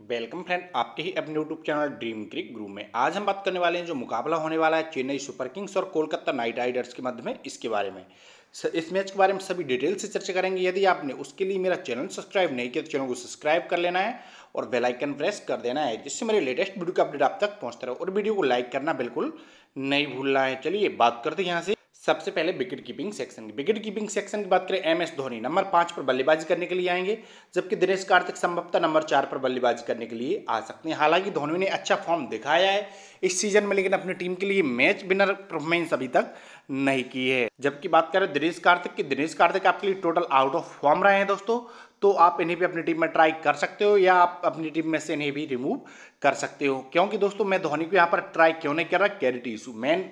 Welcome friend, आपके ही अपने YouTube channel dream crick group में। आज हम बात करने वाले हैं जो मुकाबला होने वाला है चेन्नई सुपर किंग्स और कोलकाता नाइट राइडर्स के मध्य में इसके बारे में। इस मैच के बारे में सभी डिटेल से चर्चा करेंगे। यदि आपने उसके लिए मेरा चैनल सब्सक्राइब नहीं किया तो चैनल को सब्सक्राइब कर लेना है और बेल आइकन प्रेस कर देना है, जिससे मेरे लेटेस्ट वीडियो का अपडेट आप तक पहुँचता रहे और वीडियो को लाइक करना बिल्कुल नहीं भूलना है। चलिए बात करते हैं यहाँ से। सबसे पहले विकेट कीपिंग सेक्शन की। विकेट कीपिंग सेक्शन की बात करें एम एस धोनी नंबर पाँच पर बल्लेबाजी करने के लिए आएँगे, जबकि दिनेश कार्तिक संभवतः नंबर चार पर बल्लेबाजी करने के लिए आ सकते हैं। हालाँकि धोनी ने अच्छा फॉर्म दिखाया है इस सीज़न में, लेकिन अपनी टीम के लिए मैच विनर परफॉर्मेंस अभी तक नहीं की है। जबकि बात करें दिनेश कार्तिक की दिनेश कार्तिक आपके लिए टोटल आउट ऑफ़ फॉर्म रहे हैं दोस्तों तो आप इन्हें भी अपनी टीम में ट्राई कर सकते हो, या आप अपनी टीम में से इन्हें भी रिमूव कर सकते हो। क्योंकि दोस्तों, मैं धोनी को यहाँ पर ट्राई क्यों नहीं कर रहा? कैरिटी इशू मैन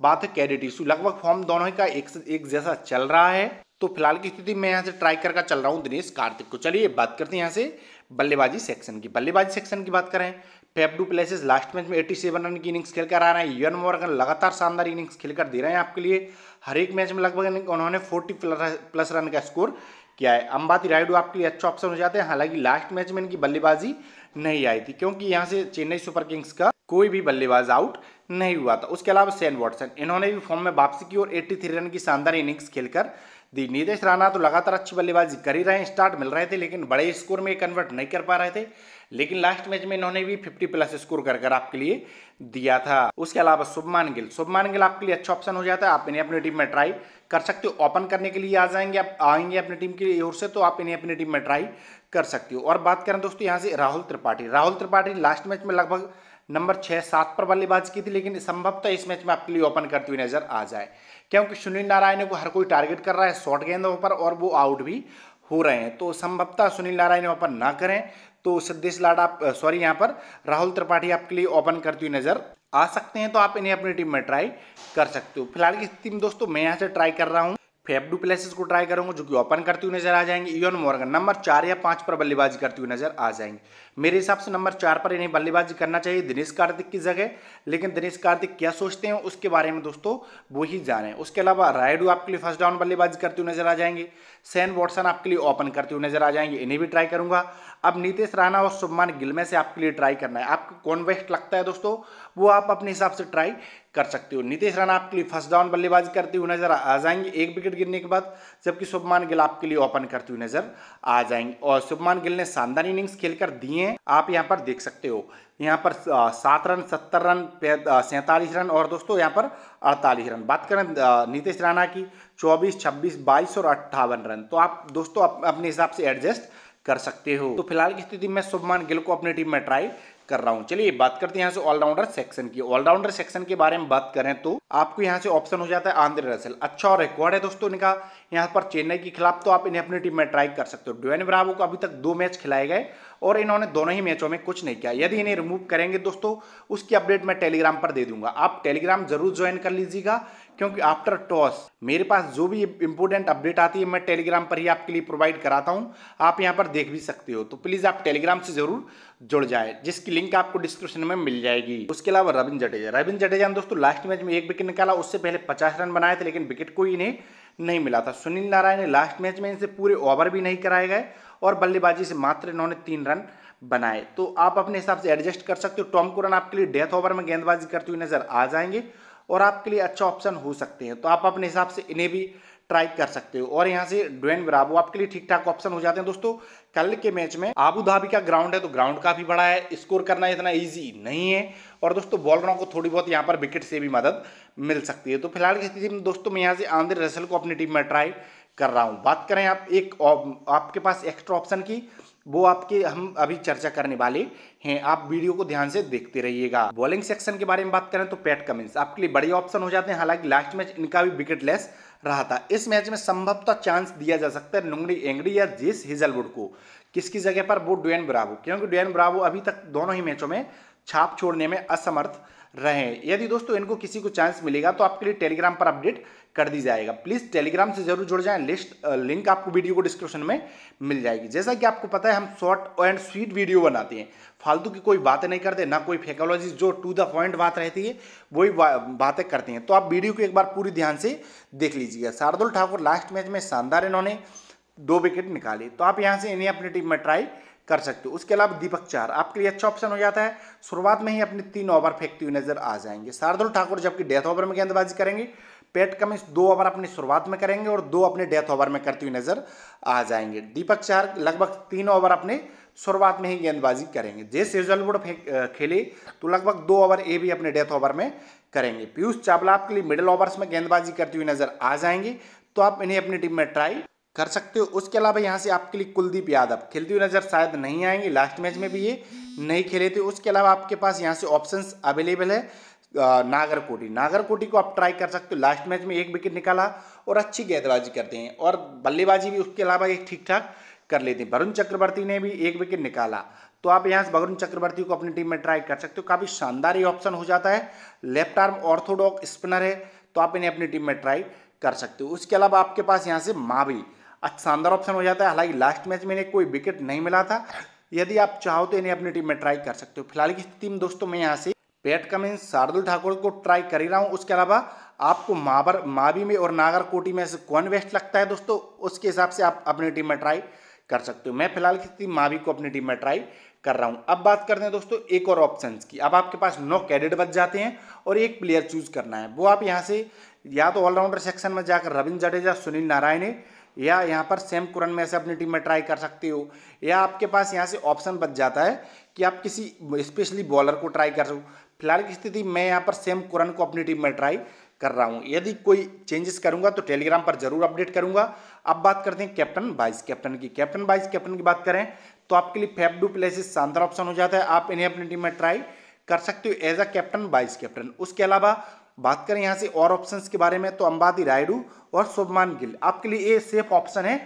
बात है कैडेट इशू लगभग फॉर्म दोनों का एक एक जैसा चल रहा है। तो फ़िलहाल की स्थिति में यहाँ से ट्राई करके चल रहा हूँ दिनेश कार्तिक को। चलिए बात करते हैं यहाँ से बल्लेबाजी सेक्शन की। बल्लेबाजी सेक्शन की बात करें पेप डू प्लेसेस लास्ट मैच में 87 रन की इनिंग्स खेलकर आ रहे हैं। यूएन मॉर्गन लगातार शानदार इनिंग्स खेलकर दे रहे हैं आपके लिए। हर एक मैच में लगभग उन्होंने 40 प्लस रन का स्कोर किया है। अंबाती रायडू आपके लिए अच्छा ऑप्शन हो जाते हैं। हालाँकि लास्ट मैच में इनकी बल्लेबाजी नहीं आई थी, क्योंकि यहाँ से चेन्नई सुपर किंग्स का कोई भी बल्लेबाज आउट नहीं हुआ था। उसके अलावा सेन वॉटसन, इन्होंने भी फॉर्म में वापसी की और 83 रन की शानदार इनिंग्स खेलकर दी। नीतीश राणा तो लगातार अच्छी बल्लेबाजी कर ही रहे हैं, स्टार्ट मिल रहे थे, लेकिन बड़े स्कोर में कन्वर्ट नहीं कर पा रहे थे। लेकिन लास्ट मैच में इन्होंने भी 50 प्लस स्कोर कर कर आपके लिए दिया था। उसके अलावा शुभमान गिल शुभमान गिल आपके लिए अच्छा ऑप्शन हो जाता है। आप इन्हें अपनी टीम में ट्राई कर सकते हो। ओपन करने के लिए आ जाएँगे आप आएँगे अपनी टीम की ओर से तो आप इन्हें अपनी टीम में ट्राई कर सकते हो। और बात करें दोस्तों, यहाँ से राहुल त्रिपाठी। राहुल त्रिपाठी लास्ट मैच में लगभग नंबर छः सात पर बल्लेबाजी की थी, लेकिन संभवतः इस मैच में आपके लिए ओपन करती हुई नज़र आ जाए। क्योंकि सुनील नारायण को हर कोई टारगेट कर रहा है शॉर्ट गेंदों पर और वो आउट भी हो रहे हैं। तो संभवतः सुनील नारायण ओपन ना करें। तो सिद्धेश लाडा सॉरी, यहाँ पर राहुल त्रिपाठी आपके लिए ओपन करती हुई नज़र आ सकते हैं। तो आप इन्हें अपनी टीम में ट्राई कर सकते हो। फ़िलहाल की स्थिति में दोस्तों, मैं यहाँ से ट्राई कर रहा हूँ। फेफ प्लेसेस को ट्राई करूँगा, जो कि ओपन करती हुई नज़र आ जाएँगे। इवन मॉर्गन, नंबर चार या पाँच पर बल्लेबाजी करती हुई नज़र आ जाएँगे। मेरे हिसाब से नंबर चार पर इन्हें बल्लेबाजी करना चाहिए, दिनेश कार्तिक की जगह। लेकिन दिनेश कार्तिक क्या सोचते हैं, उसके बारे में दोस्तों, वो ही जाने। उसके अलावा रायडू आपके लिए फ़र्स्ट डाउन बल्लेबाजी करते हुए नज़र आ जाएँगे। सैन वॉटसन आपके लिए ओपन करते हुए नज़र आ जाएँगे। इन्हें भी ट्राई करूँगा। अब नीतीश राणा और शुभमान गिल में से आपके लिए ट्राई करना है। आपको कौन बेस्ट लगता है दोस्तों? वो आप अपने हिसाब से ट्राई कर सकते हो। नीतीश राणा आपके लिए फ़र्स्ट डाउन बल्लेबाजी करते हुए नज़र आ जाएँगे। एक विकेट गिरने के बाद जबकि शुभमान गिल आपके लिए ओपन करते हुए नज़र आ जाएँगे। और शुभमान गिल ने शानदार इनिंग्स खेलकर दिए हैं। आप यहाँ पर देख सकते हो। यहाँ पर सात रन, सत्तर रन सैंतालीस रन और दोस्तों यहाँ पर अड़तालीस रन। बात करें नीतीश राणा की, चौबीस, छब्बीस, बाईस और अट्ठावन रन। तो आप दोस्तों अपने हिसाब से एडजस्ट कर सकते हो। तो फ़िलहाल की स्थिति में शुभमान गिल को अपनी टीम में ट्राई कर रहा हूँ। चलिए, बात करते हैं यहाँ से ऑलराउंडर सेक्शन की। ऑलराउंडर सेक्शन के बारे में बात करें तो आपको यहाँ से ऑप्शन हो जाता है आंध्र रसल अच्छा और रिकॉर्ड है दोस्तों इनका। यहाँ पर चेन्नई के खिलाफ तो आप इन्हें अपनी टीम में ट्राई कर सकते हो। ड्वेन ब्रावो को अभी तक दो मैच खिलाए गए। और इन्होंने दोनों ही मैचों में कुछ नहीं किया। यदि इन्हें रिमूव करेंगे दोस्तों, उसकी अपडेट मैं टेलीग्राम पर दे दूँगा। आप टेलीग्राम ज़रूर ज्वाइन कर लीजिएगा, क्योंकि आफ्टर टॉस मेरे पास जो भी इंपॉर्टेंट अपडेट आती है, मैं टेलीग्राम पर ही आपके लिए प्रोवाइड कराता हूँ। आप यहाँ पर देख भी सकते हो। तो प्लीज़ आप टेलीग्राम से ज़रूर जुड़ जाए, जिसकी लिंक आपको डिस्क्रिप्शन में मिल जाएगी। उसके अलावा रविंद्र जडेजा। रविंद्र जडेजा ने दोस्तों लास्ट मैच में एक विकेट निकाला, उससे पहले पचास रन बनाए थे, लेकिन विकेट कोई इन्हें नहीं मिला था। सुनील नारायण ने लास्ट मैच में इनसे पूरे ओवर भी नहीं कराए गए और बल्लेबाजी से मात्र इन्होंने तीन रन बनाए। तो आप अपने हिसाब से एडजस्ट कर सकते हो। टॉम कुरन आपके लिए डेथ ओवर में गेंदबाजी करते हुए नज़र आ जाएँगे और आपके लिए अच्छा ऑप्शन हो सकते हैं। तो आप अपने हिसाब से इन्हें भी ट्राई कर सकते हो। और यहाँ से ड्वेन ब्रावो आपके लिए ठीक ठाक ऑप्शन हो जाते हैं दोस्तों। कल के मैच में आबू धाबी का ग्राउंड है तो ग्राउंड काफ़ी बड़ा है। स्कोर करना इतना इजी नहीं है। और दोस्तों, बॉलरों को थोड़ी बहुत यहाँ पर विकेट से भी मदद मिल सकती है। तो फ़िलहाल की स्थिति में दोस्तों, मैं यहाँ से आंध्र रसल को अपनी टीम में ट्राई कर रहा हूँ। बात करें आप एक आपके पास एक्स्ट्रा ऑप्शन की वो आपके, हम अभी चर्चा करने वाले हैं। आप वीडियो को ध्यान से देखते रहिएगा। बॉलिंग सेक्शन के बारे में बात करें तो पैट कमिंस आपके लिए बड़े ऑप्शन हो जाते हैं। हालाँकि लास्ट मैच इनका भी विकेट लेस रहा था। इस मैच में संभवतः चांस दिया जा सकता है नुंगड़ी एंगड़ी या जेस हिजलवुड को। किसकी जगह पर? वो डुएन ब्रावो क्योंकि डुएन ब्रावो अभी तक दोनों ही मैचों में छाप छोड़ने में असमर्थ रहे यदि दोस्तों इनको किसी को चांस मिलेगा तो आपके लिए टेलीग्राम पर अपडेट कर दी जाएगा। प्लीज़ टेलीग्राम से ज़रूर जुड़ जाएँ। लिस्ट लिंक आपको वीडियो को डिस्क्रिप्शन में मिल जाएगी। जैसा कि आपको पता है, हम शॉर्ट एंड स्वीट वीडियो बनाते हैं। फालतू की कोई बातें नहीं करते, ना कोई फेकोलॉजी जो टू द पॉइंट बात रहती है, वही बातें करते हैं। तो आप वीडियो को एक बार पूरी ध्यान से देख लीजिएगा। शार्दुल ठाकुर लास्ट मैच में शानदार इन्होंने दो विकेट निकाली। तो आप यहाँ से इन्हें अपनी टीम में ट्राई कर सकते हो। उसके अलावा दीपक चार, आपके लिए अच्छा ऑप्शन हो जाता है। शुरुआत में ही अपने तीन ओवर फेंकते हुए नज़र आ जाएँगे। शार्दुल ठाकुर जबकि डेथ ओवर में गेंदबाजी करेंगे। पेट कमिंस दो ओवर अपनी शुरुआत में करेंगे और दो अपने डेथ ओवर में करते हुए नज़र आ जाएँगे। दीपक चार लगभग तीन ओवर अपने शुरुआत में ही गेंदबाजी करेंगे। जे सेजलवुड खेले तो लगभग दो ओवर ए भी अपने डेथ ओवर में करेंगे। पीयूष चावला आपके लिए मिडिल ओवर्स में गेंदबाजी करती हुई नज़र आ जाएँगे। तो आप इन्हें अपनी टीम में ट्राई कर सकते हो। उसके अलावा यहाँ से आपके लिए कुलदीप यादव। खेलती हुई नज़र शायद नहीं आएँगे लास्ट मैच में भी ये नहीं खेले थे। उसके अलावा आपके पास यहाँ से ऑप्शंस अवेलेबल है नागरकोटी। नागरकोटी को आप ट्राई कर सकते हो। लास्ट मैच में एक विकेट निकाला और अच्छी गेंदबाजी करते हैं और बल्लेबाजी भी उसके अलावा एक ठीक ठाक कर लेते हैं। वरुण चक्रवर्ती ने भी एक विकेट निकाला। तो आप यहाँ से वरुण चक्रवर्ती को अपनी टीम में ट्राई कर सकते हो। काफ़ी शानदार ये ऑप्शन हो जाता है। लेफ़्ट आर्म ऑर्थोडॉक स्पिनर है तो आप इन्हें अपनी टीम में ट्राई कर सकते हो। उसके अलावा आपके पास यहाँ से मावी अच्छा शानदार ऑप्शन हो जाता है। हालाँकि लास्ट मैच में इन्हें कोई विकेट नहीं मिला था। यदि आप चाहो तो इन्हें अपनी टीम में ट्राई कर सकते हो। फ़िलहाल की स्थिति में दोस्तों, मैं यहाँ से पेट कमिंस शार्दुल ठाकुर को ट्राई कर ही रहा हूँ। उसके अलावा आपको माबर मावी में और नागरकोटी में से कौन बेस्ट लगता है दोस्तों? उसके हिसाब से आप अपनी टीम में ट्राई कर सकते हो। मैं फ़िलहाल की स्थिति मावी को अपनी टीम में ट्राई कर रहा हूँ। अब बात करते हैं दोस्तों, एक और ऑप्शन की। अब आपके पास नौ कैडेट बच जाते हैं और एक प्लेयर चूज़ करना है। वो आप यहाँ से या तो ऑलराउंडर सेक्शन में जाकर रविंद्र जडेजा, सुनील नारायण या यहाँ पर सेम कुरन में से अपनी टीम में ट्राई कर सकते हो, या आपके पास यहाँ से ऑप्शन बच जाता है कि आप किसी स्पेशली बॉलर को ट्राई कर सको। फ़िलहाल की स्थिति मैं यहाँ पर सेम कुरन को अपनी टीम में ट्राई कर रहा हूँ। यदि कोई चेंजेस करूँगा तो टेलीग्राम पर ज़रूर अपडेट करूँगा। अब बात करते हैं कैप्टन वाइस कैप्टन की। कैप्टन वाइस कैप्टन की बात करें तो आपके लिए फेब डू प्लेसिस शानदार ऑप्शन हो जाता है। आप इन्हें अपनी टीम में ट्राई कर सकते हो as a captain vice captain उसके अलावा बात करें यहाँ से और ऑप्शंस के बारे में तो अंबादी, रायडू और शुभमान गिल। आपके लिए ये सेफ़ ऑप्शन है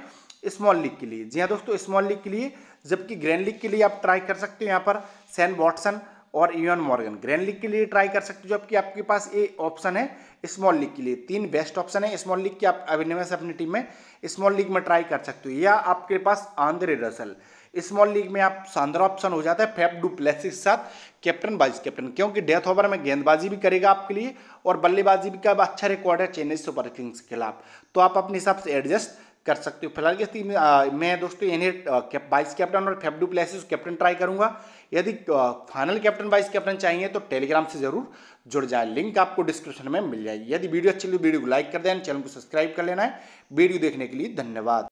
स्मॉल लीग के लिए। जी हाँ दोस्तों स्मॉल लीग के लिए, जबकि ग्रैंड लीग के लिए आप ट्राई कर सकते हो यहाँ पर सैन वॉटसन और इवन मॉर्गन ग्रैंड लीग के लिए ट्राई कर सकते हो, जबकि आपके पास ये ऑप्शन है स्मॉल लीग के लिए। तीन बेस्ट ऑप्शन है स्मॉल लीग के, आप अवेलेबल अपनी टीम में स्मॉल लीग में ट्राई कर सकते हो, या आपके पास आंध्र रसल स्मॉल लीग में आप शानदार ऑप्शन हो जाता है फेब डू प्लेस के साथ कैप्टन वाइस कैप्टन क्योंकि डेथ ओवर में गेंदबाजी भी करेगा आपके लिए और बल्लेबाजी भी का अच्छा रिकॉर्ड है चेन्नई सुपर किंग्स के खिलाफ। तो आप अपने हिसाब से एडजस्ट कर सकते हो। फ़िलहाल की स्थिति में दोस्तों इन्हें वाइस कैप्टन और Faf du Plessis captain try करूँगा। यदि फाइनल कैप्टन वाइस कैप्टन चाहिए तो टेलीग्राम से ज़रूर जुड़ जाए। लिंक आपको डिस्क्रिप्शन में मिल जाएगी। यदि वीडियो अच्छी लगी, वीडियो को लाइक कर देना चैनल को सब्सक्राइब कर लेना है। वीडियो देखने के लिए धन्यवाद।